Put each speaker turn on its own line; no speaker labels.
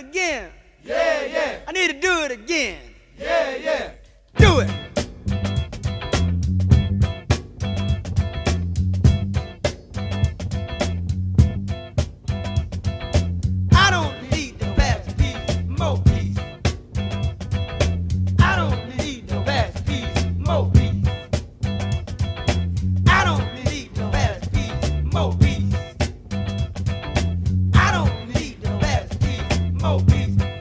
again.
Yeah, yeah,
I need to do it again.
yeah, yeah.
Do it. I piece.